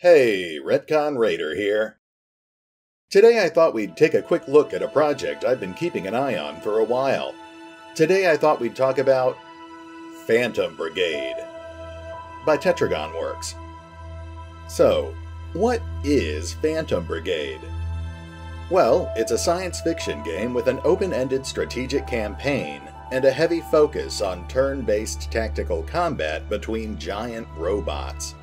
Hey, Retcon Raider here. Today I thought we'd take a quick look at a project I've been keeping an eye on for a while. Today I thought we'd talk about Phantom Brigade by Tetragon Works. So, what is Phantom Brigade? Well, it's a science fiction game with an open ended strategic campaign and a heavy focus on turn based tactical combat between giant robots.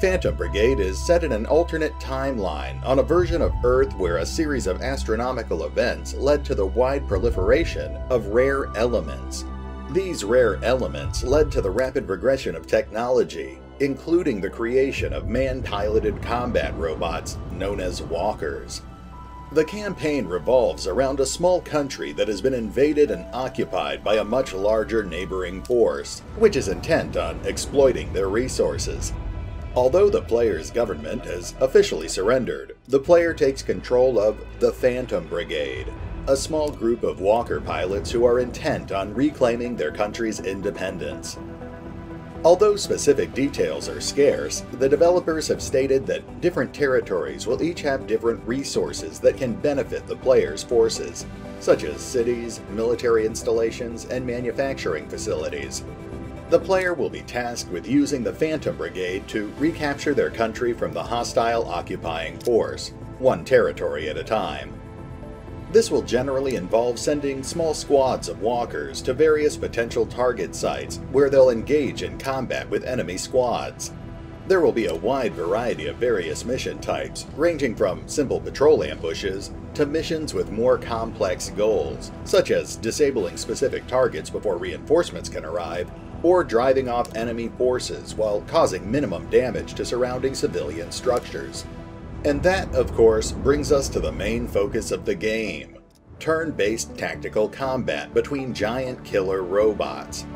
Phantom Brigade is set in an alternate timeline on a version of Earth where a series of astronomical events led to the wide proliferation of rare elements. These rare elements led to the rapid progression of technology, including the creation of man piloted combat robots known as walkers. The campaign revolves around a small country that has been invaded and occupied by a much larger neighboring force, which is intent on exploiting their resources. Although the player's government has officially surrendered, the player takes control of the Phantom Brigade, a small group of walker pilots who are intent on reclaiming their country's independence. Although specific details are scarce, the developers have stated that different territories will each have different resources that can benefit the player's forces, such as cities, military installations, and manufacturing facilities. The player will be tasked with using the Phantom Brigade to recapture their country from the hostile occupying force, one territory at a time. This will generally involve sending small squads of walkers to various potential target sites where they'll engage in combat with enemy squads. There will be a wide variety of various mission types, ranging from simple patrol ambushes to missions with more complex goals, such as disabling specific targets before reinforcements can arrive or driving off enemy forces while causing minimum damage to surrounding civilian structures. And that, of course, brings us to the main focus of the game turn based tactical combat between giant killer robots.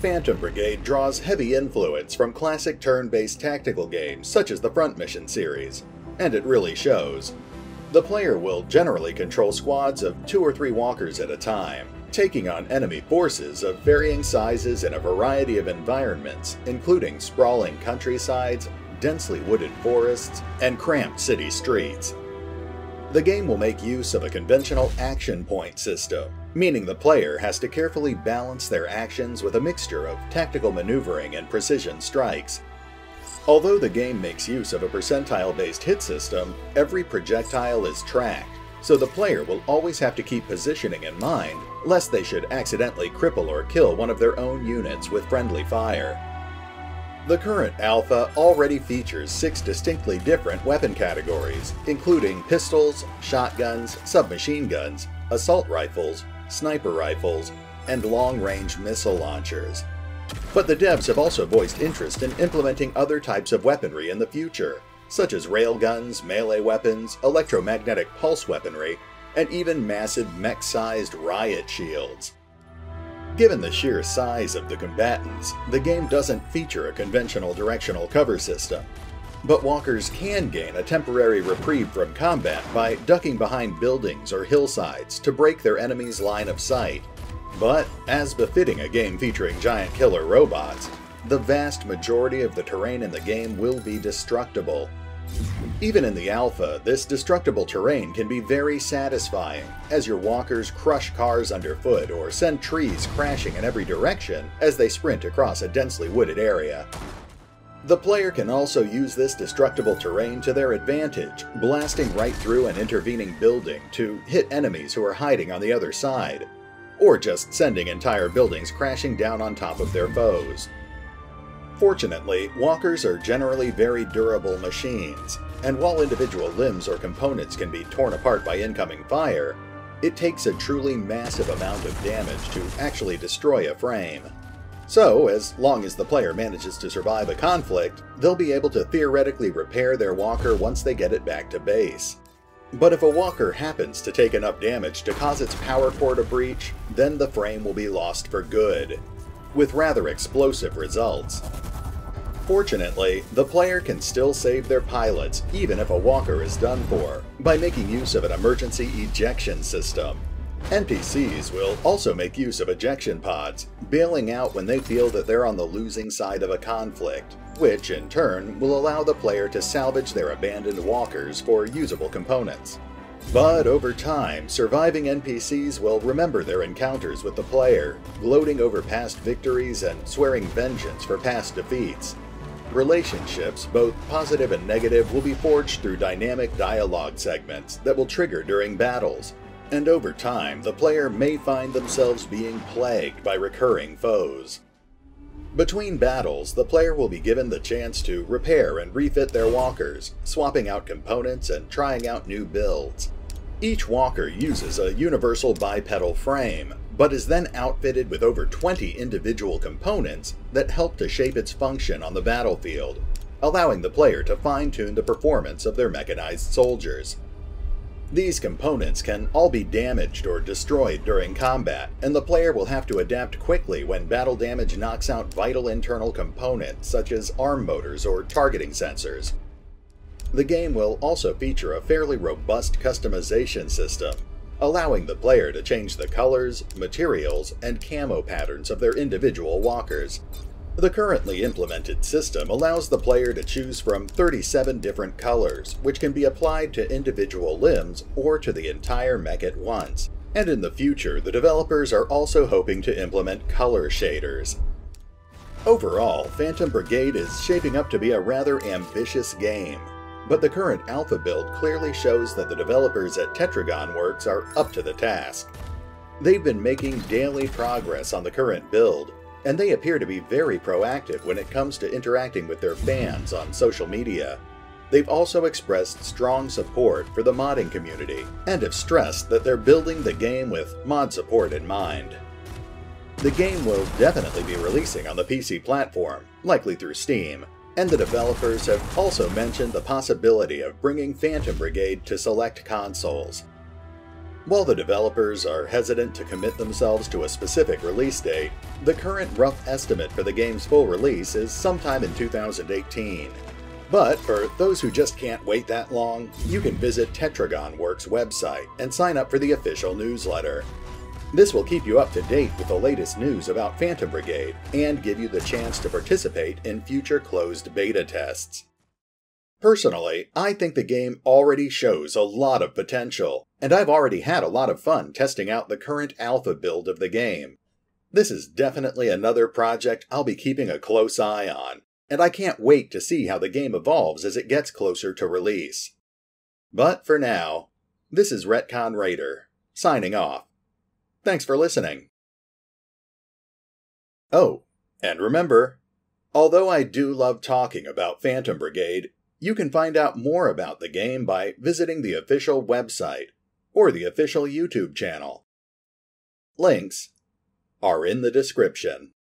Phantom Brigade draws heavy influence from classic turn based tactical games such as the Front Mission series, and it really shows. The player will generally control squads of two or three walkers at a time, taking on enemy forces of varying sizes in a variety of environments, including sprawling countrysides, densely wooded forests, and cramped city streets. The game will make use of a conventional action point system, meaning the player has to carefully balance their actions with a mixture of tactical maneuvering and precision strikes. Although the game makes use of a percentile based hit system, every projectile is tracked so the player will always have to keep positioning in mind, lest they should accidentally cripple or kill one of their own units with friendly fire. The current alpha already features six distinctly different weapon categories, including pistols, shotguns, submachine guns, assault rifles, sniper rifles, and long-range missile launchers. But the devs have also voiced interest in implementing other types of weaponry in the future, such as railguns, melee weapons, electromagnetic pulse weaponry, and even massive mech sized riot shields. Given the sheer size of the combatants, the game doesn't feature a conventional directional cover system. But walkers can gain a temporary reprieve from combat by ducking behind buildings or hillsides to break their enemy's line of sight. But, as befitting a game featuring giant killer robots, the vast majority of the terrain in the game will be destructible. Even in the alpha, this destructible terrain can be very satisfying, as your walkers crush cars underfoot or send trees crashing in every direction as they sprint across a densely wooded area. The player can also use this destructible terrain to their advantage, blasting right through an intervening building to hit enemies who are hiding on the other side, or just sending entire buildings crashing down on top of their foes. Fortunately, walkers are generally very durable machines, and while individual limbs or components can be torn apart by incoming fire, it takes a truly massive amount of damage to actually destroy a frame. So, as long as the player manages to survive a conflict, they'll be able to theoretically repair their walker once they get it back to base. But if a walker happens to take enough damage to cause its power core to breach, then the frame will be lost for good, with rather explosive results. Fortunately, the player can still save their pilots even if a walker is done for, by making use of an emergency ejection system. NPCs will also make use of ejection pods, bailing out when they feel that they're on the losing side of a conflict, which in turn will allow the player to salvage their abandoned walkers for usable components. But over time, surviving NPCs will remember their encounters with the player, gloating over past victories and swearing vengeance for past defeats. Relationships, both positive and negative, will be forged through dynamic dialogue segments that will trigger during battles. And over time, the player may find themselves being plagued by recurring foes. Between battles, the player will be given the chance to repair and refit their walkers, swapping out components and trying out new builds. Each walker uses a universal bipedal frame, but is then outfitted with over 20 individual components that help to shape its function on the battlefield, allowing the player to fine-tune the performance of their mechanized soldiers. These components can all be damaged or destroyed during combat, and the player will have to adapt quickly when battle damage knocks out vital internal components such as arm motors or targeting sensors. The game will also feature a fairly robust customization system, allowing the player to change the colors, materials, and camo patterns of their individual walkers. The currently implemented system allows the player to choose from 37 different colors, which can be applied to individual limbs or to the entire mech at once. And in the future, the developers are also hoping to implement color shaders. Overall, Phantom Brigade is shaping up to be a rather ambitious game, but the current alpha build clearly shows that the developers at Tetragon Works are up to the task. They've been making daily progress on the current build, and they appear to be very proactive when it comes to interacting with their fans on social media. They've also expressed strong support for the modding community, and have stressed that they're building the game with mod support in mind. The game will definitely be releasing on the PC platform, likely through Steam, and the developers have also mentioned the possibility of bringing Phantom Brigade to select consoles. While the developers are hesitant to commit themselves to a specific release date, the current rough estimate for the game's full release is sometime in 2018. But for those who just can't wait that long, you can visit Tetragon Works' website and sign up for the official newsletter. This will keep you up to date with the latest news about Phantom Brigade and give you the chance to participate in future closed beta tests. Personally, I think the game already shows a lot of potential, and I've already had a lot of fun testing out the current alpha build of the game. This is definitely another project I'll be keeping a close eye on, and I can't wait to see how the game evolves as it gets closer to release. But for now, this is Retcon Raider, signing off. Thanks for listening. Oh, and remember, although I do love talking about Phantom Brigade, you can find out more about the game by visiting the official website or the official YouTube channel. Links are in the description.